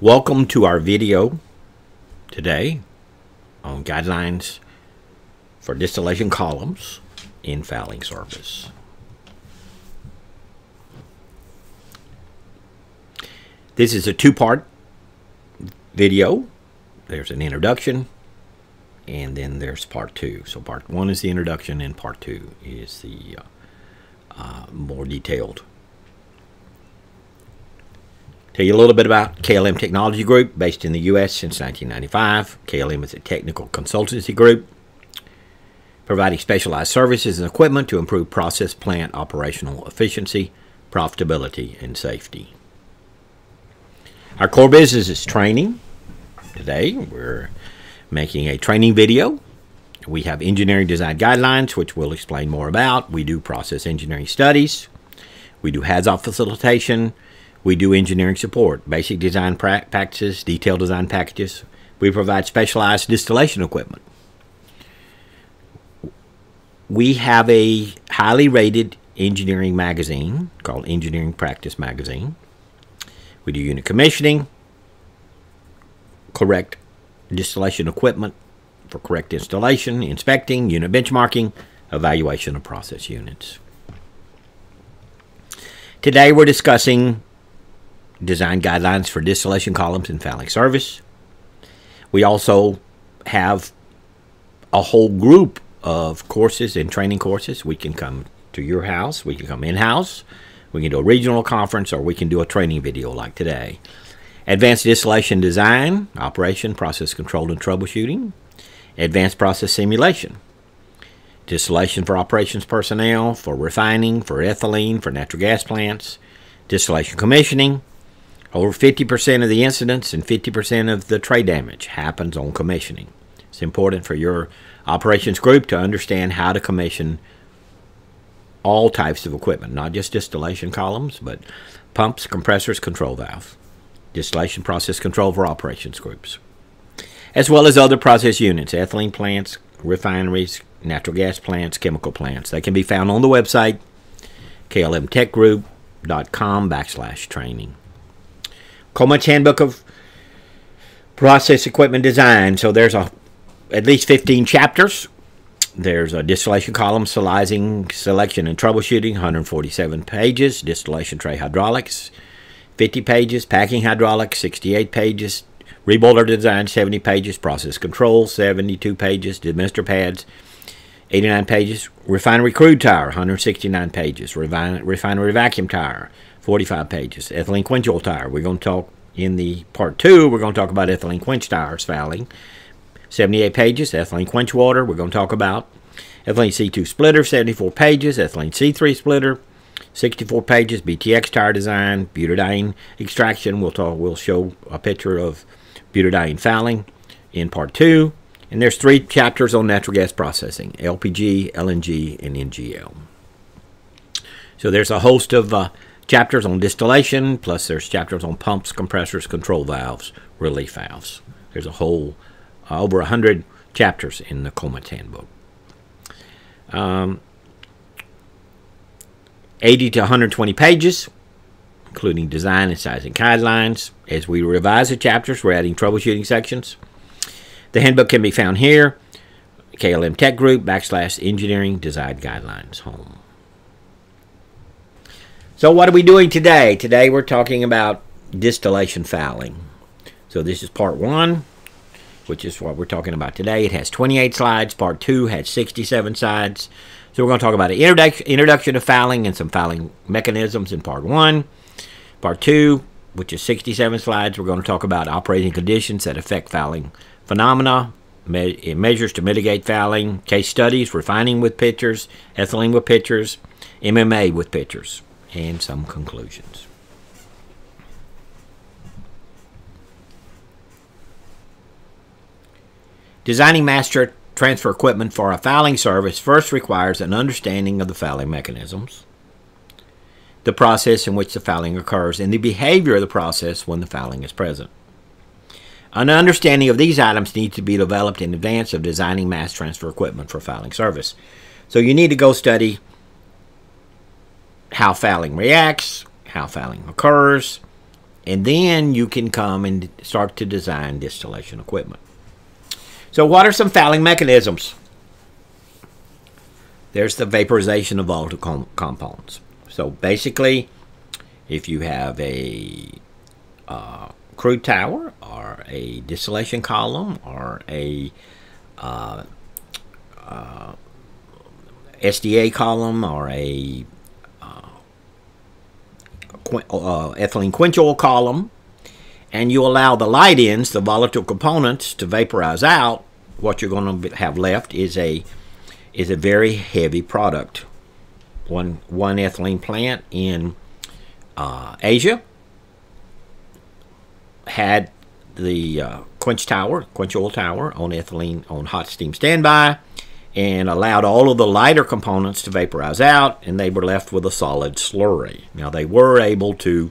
Welcome to our video today on guidelines for distillation columns in fouling service. This is a two-part video. There's an introduction and then there's part two. So part one is the introduction and part two is the uh, uh, more detailed Tell you a little bit about KLM Technology Group, based in the U.S. since 1995. KLM is a technical consultancy group providing specialized services and equipment to improve process plant operational efficiency, profitability, and safety. Our core business is training. Today, we're making a training video. We have engineering design guidelines, which we'll explain more about. We do process engineering studies. We do hands-off facilitation. We do engineering support, basic design practices, detailed design packages. We provide specialized distillation equipment. We have a highly rated engineering magazine called Engineering Practice Magazine. We do unit commissioning, correct distillation equipment for correct installation, inspecting, unit benchmarking, evaluation of process units. Today we're discussing design guidelines for distillation columns and fouling service. We also have a whole group of courses and training courses. We can come to your house, we can come in-house, we can do a regional conference, or we can do a training video like today. Advanced distillation design, operation, process control, and troubleshooting. Advanced process simulation. Distillation for operations personnel, for refining, for ethylene, for natural gas plants. Distillation commissioning, over 50% of the incidents and 50% of the tray damage happens on commissioning. It's important for your operations group to understand how to commission all types of equipment, not just distillation columns, but pumps, compressors, control valves, distillation process control for operations groups, as well as other process units, ethylene plants, refineries, natural gas plants, chemical plants. They can be found on the website, klmtechgroup.com backslash training. Kolmetz Handbook of Process Equipment Design. So there's a at least 15 chapters. There's a distillation column, sizing, selection, and troubleshooting, 147 pages. Distillation tray hydraulics, 50 pages. Packing hydraulics, 68 pages. Reboiler design, 70 pages. Process control, 72 pages. Demister pads, 89 pages. Refinery crude tower, 169 pages. Refinery vacuum tower, 45 pages. Ethylene quench oil tower. We're going to talk in the part two, we're going to talk about ethylene quench towers fouling. 78 pages. Ethylene quench water, we're going to talk about. Ethylene C2 splitter, 74 pages. Ethylene C3 splitter, 64 pages. BTX tower design, butadiene extraction. We'll talk. We'll show a picture of butadiene fouling in part two. And there's three chapters on natural gas processing: LPG, LNG, and NGL. So there's a host of uh, chapters on distillation, plus there's chapters on pumps, compressors, control valves, relief valves. There's a whole, uh, over 100 chapters in the Kolmetz Handbook. Um, 80 to 120 pages, including design and sizing guidelines. As we revise the chapters, we're adding troubleshooting sections. The handbook can be found here, KLM Tech Group, backslash engineering design guidelines home. So what are we doing today? Today we're talking about distillation fouling. So this is part one, which is what we're talking about today. It has 28 slides. Part two has 67 slides. So we're going to talk about an introduction, introduction to fouling and some fouling mechanisms in part one. Part two, which is 67 slides, we're going to talk about operating conditions that affect fouling phenomena, me measures to mitigate fouling, case studies, refining with pitchers, ethylene with pitchers, MMA with pitchers and some conclusions. Designing mass transfer equipment for a fouling service first requires an understanding of the fouling mechanisms, the process in which the fouling occurs, and the behavior of the process when the fouling is present. An understanding of these items needs to be developed in advance of designing mass transfer equipment for fouling service. So you need to go study how fouling reacts, how fouling occurs, and then you can come and start to design distillation equipment. So, what are some fouling mechanisms? There's the vaporization of volatile com compounds. So, basically, if you have a uh, crude tower or a distillation column or a uh, uh, SDA column or a uh, ethylene quench oil column, and you allow the light ends, the volatile components, to vaporize out, what you're going to have left is a is a very heavy product. One one ethylene plant in uh, Asia had the uh, quench tower, quench oil tower on ethylene on hot steam standby and allowed all of the lighter components to vaporize out and they were left with a solid slurry. Now they were able to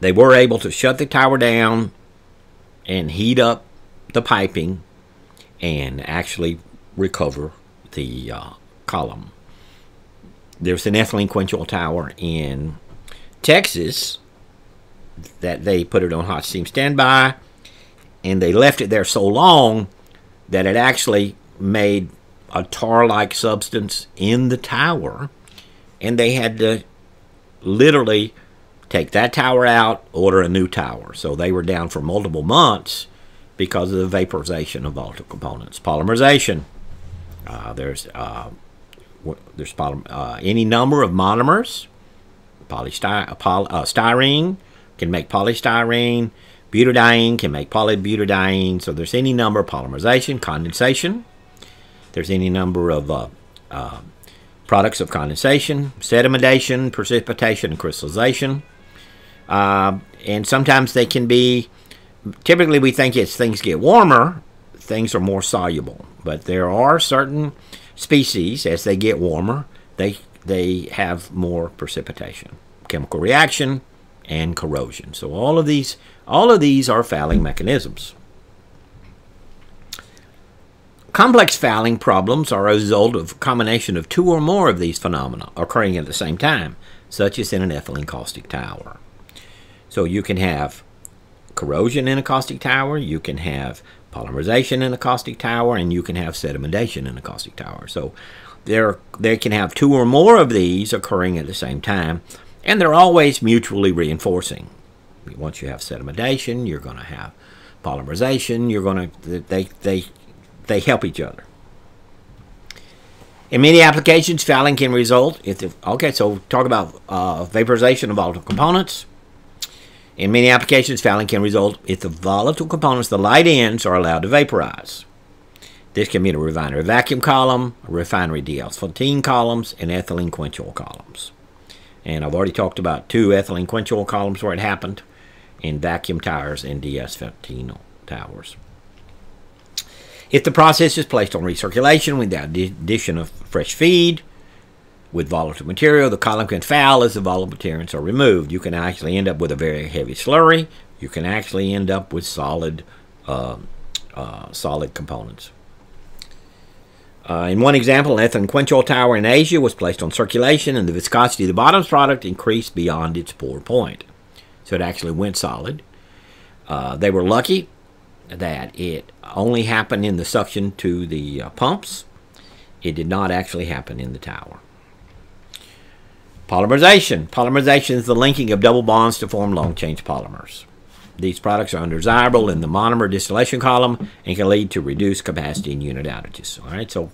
they were able to shut the tower down and heat up the piping and actually recover the uh, column. There's an ethylene quench oil tower in Texas that they put it on hot steam standby and they left it there so long that it actually made a tar-like substance in the tower and they had to literally take that tower out order a new tower. So they were down for multiple months because of the vaporization of volatile components. Polymerization. Uh, there's uh, there's poly uh, any number of monomers. Polystyrene poly, uh, can make polystyrene. Butadiene can make polybutadiene. So there's any number of polymerization condensation there's any number of uh, uh, products of condensation, sedimentation, precipitation, and crystallization. Uh, and sometimes they can be, typically we think as things get warmer, things are more soluble. But there are certain species, as they get warmer, they, they have more precipitation, chemical reaction, and corrosion. So all of these, all of these are fouling mechanisms. Complex fouling problems are a result of a combination of two or more of these phenomena occurring at the same time, such as in an ethylene caustic tower. So you can have corrosion in a caustic tower, you can have polymerization in a caustic tower, and you can have sedimentation in a caustic tower. So there, they can have two or more of these occurring at the same time, and they're always mutually reinforcing. Once you have sedimentation, you're going to have polymerization. You're going to they they they help each other. In many applications, fouling can result if the, okay. So talk about uh, vaporization of volatile components. In many applications, fouling can result if the volatile components, the light ends, are allowed to vaporize. This can be a refinery vacuum column, refinery DS14 columns, and ethylene quench oil columns. And I've already talked about two ethylene quench oil columns where it happened in vacuum towers and DS15 towers. If the process is placed on recirculation with the addition of fresh feed with volatile material, the column can foul as the volatile materials are removed. You can actually end up with a very heavy slurry. You can actually end up with solid, uh, uh, solid components. Uh, in one example, an ethylene quench oil tower in Asia was placed on circulation and the viscosity of the bottom's product increased beyond its pour point. So it actually went solid. Uh, they were lucky that it only happened in the suction to the uh, pumps. It did not actually happen in the tower. Polymerization. Polymerization is the linking of double bonds to form long-chain polymers. These products are undesirable in the monomer distillation column and can lead to reduced capacity in unit outages. All right, so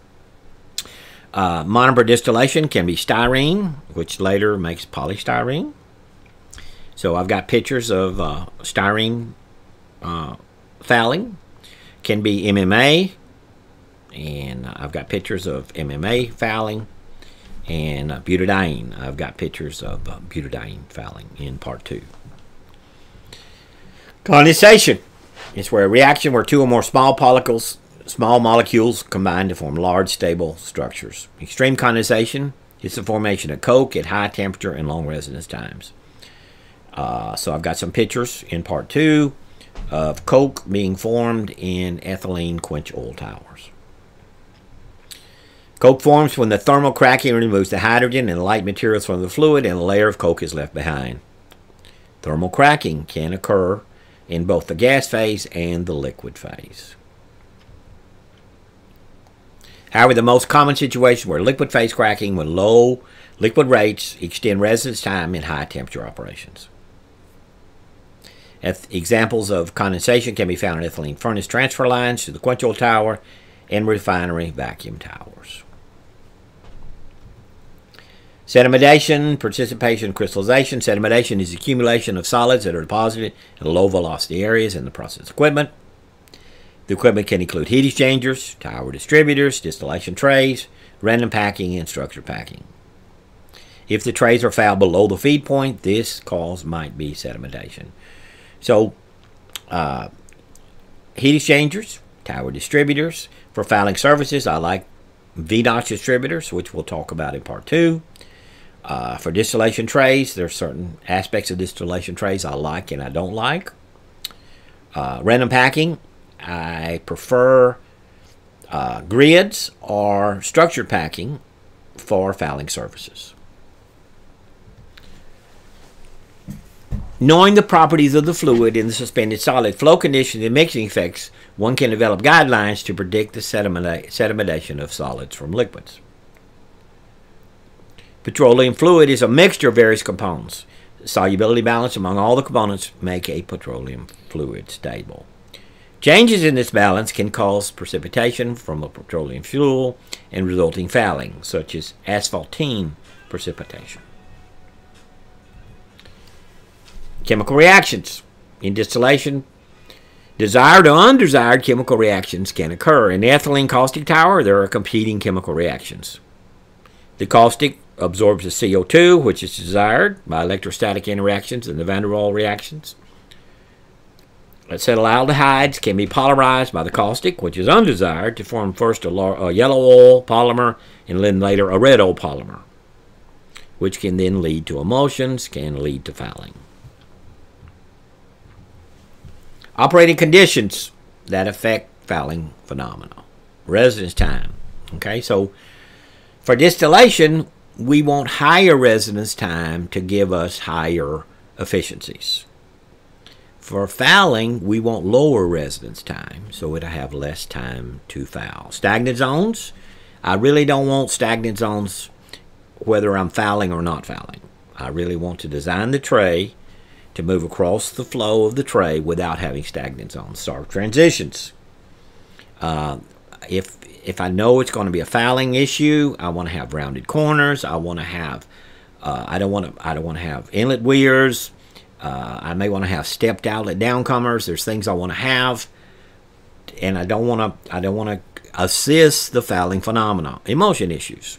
uh, monomer distillation can be styrene, which later makes polystyrene. So I've got pictures of uh, styrene uh, fouling can be MMA, and I've got pictures of MMA fouling, and uh, butadiene. I've got pictures of uh, butadiene fouling in part two. Condensation is where a reaction where two or more small molecules, small molecules combine to form large, stable structures. Extreme condensation is the formation of coke at high temperature and long residence times. Uh, so I've got some pictures in part two of coke being formed in ethylene quench oil towers. Coke forms when the thermal cracking removes the hydrogen and light materials from the fluid and a layer of coke is left behind. Thermal cracking can occur in both the gas phase and the liquid phase. However, the most common situation where liquid phase cracking with low liquid rates extend residence time in high temperature operations. Examples of condensation can be found in ethylene furnace transfer lines to the quench oil tower and refinery vacuum towers. Sedimentation, precipitation, crystallization. Sedimentation is accumulation of solids that are deposited in low velocity areas in the process equipment. The equipment can include heat exchangers, tower distributors, distillation trays, random packing, and structured packing. If the trays are fouled below the feed point, this cause might be sedimentation. So, uh, heat exchangers, tower distributors. For fouling services, I like V-notch distributors, which we'll talk about in part two. Uh, for distillation trays, there are certain aspects of distillation trays I like and I don't like. Uh, random packing, I prefer uh, grids or structured packing for fouling surfaces. Knowing the properties of the fluid in the suspended solid, flow conditions, and mixing effects, one can develop guidelines to predict the sedimentation of solids from liquids. Petroleum fluid is a mixture of various components. Solubility balance among all the components make a petroleum fluid stable. Changes in this balance can cause precipitation from a petroleum fuel and resulting fouling, such as asphaltene precipitation. Chemical reactions. In distillation, desired or undesired chemical reactions can occur. In the ethylene caustic tower, there are competing chemical reactions. The caustic absorbs the CO2, which is desired by electrostatic interactions and the van der Waals reactions. Acetaldehydes can be polymerized by the caustic, which is undesired, to form first a, a yellow oil polymer and then later a red oil polymer, which can then lead to emulsions, can lead to fouling. Operating conditions that affect fouling phenomena. Residence time. Okay, so for distillation, we want higher residence time to give us higher efficiencies. For fouling, we want lower residence time, so it'll have less time to foul. Stagnant zones, I really don't want stagnant zones whether I'm fouling or not fouling. I really want to design the tray to move across the flow of the tray without having stagnant zones. Stark transitions. Uh, if if I know it's going to be a fouling issue, I want to have rounded corners. I want to have uh, I don't want to I don't want to have inlet weirs. Uh, I may want to have stepped outlet downcomers. There's things I want to have, and I don't want to I don't want to assist the fouling phenomena. Emulsion issues.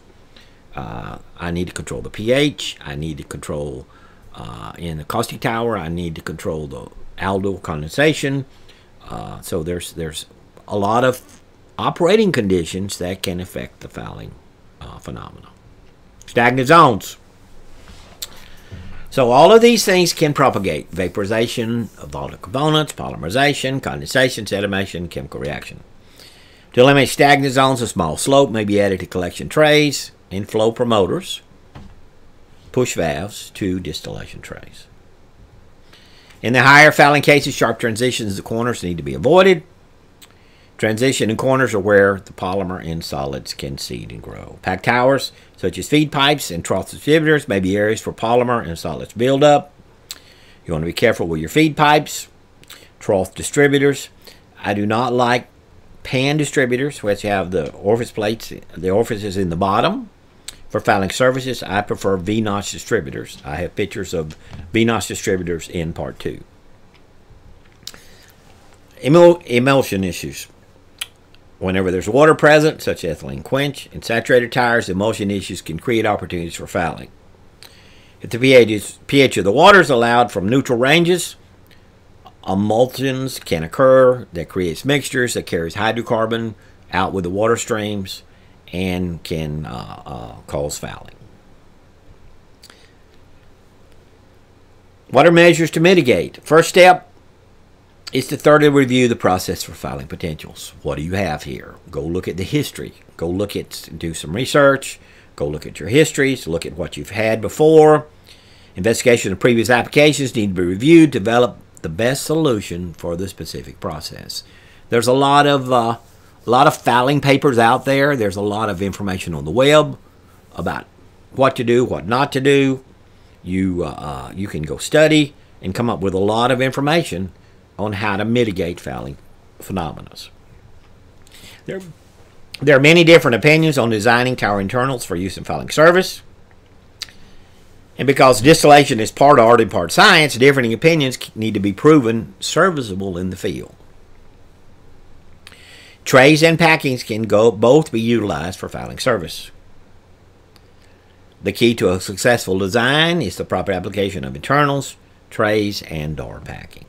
Uh, I need to control the pH. I need to control uh, in the caustic tower. I need to control the aldol condensation. Uh, so there's there's a lot of operating conditions that can affect the fouling uh, phenomena. Stagnant zones. So all of these things can propagate. Vaporization of volatile components, polymerization, condensation, sedimation, chemical reaction. To eliminate stagnant zones, a small slope may be added to collection trays and flow promoters push valves to distillation trays. In the higher fouling cases, sharp transitions to corners need to be avoided. Transition and corners are where the polymer and solids can seed and grow. Packed towers, such as feed pipes and trough distributors, may be areas for polymer and solids buildup. You want to be careful with your feed pipes, trough distributors. I do not like pan distributors, which you have the orifice plates, the orifices in the bottom. For fouling services, I prefer V-notch distributors. I have pictures of V-notch distributors in part two. Emul emulsion issues. Whenever there's water present, such as ethylene quench and saturated towers, emulsion issues can create opportunities for fouling. If the pH, is, pH of the water is allowed from neutral ranges, emulsions can occur that creates mixtures that carries hydrocarbon out with the water streams and can uh, uh, cause fouling. What are measures to mitigate? First step is to thoroughly review the process for fouling potentials. What do you have here? Go look at the history. Go look at, do some research. Go look at your histories. Look at what you've had before. Investigation of previous applications need to be reviewed develop the best solution for the specific process. There's a lot of uh, a lot of fouling papers out there. There's a lot of information on the web about what to do, what not to do. You uh, uh, you can go study and come up with a lot of information on how to mitigate fouling phenomena. There, there are many different opinions on designing tower internals for use in fouling service. And because distillation is part art and part science, differing opinions need to be proven serviceable in the field. Trays and packings can go both be utilized for fouling service. The key to a successful design is the proper application of internals, trays, and door packing.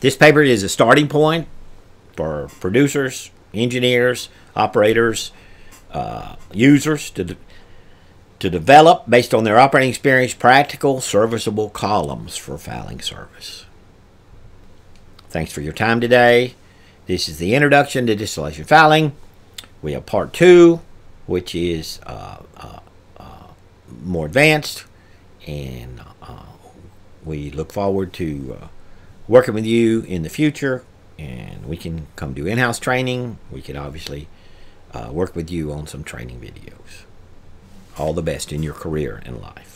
This paper is a starting point for producers, engineers, operators, uh, users to, to develop, based on their operating experience, practical, serviceable columns for fouling service. Thanks for your time today. This is the introduction to distillation fouling. We have part two, which is uh, uh, uh, more advanced, and uh, we look forward to uh, working with you in the future. And we can come do in-house training. We can obviously uh, work with you on some training videos. All the best in your career and life.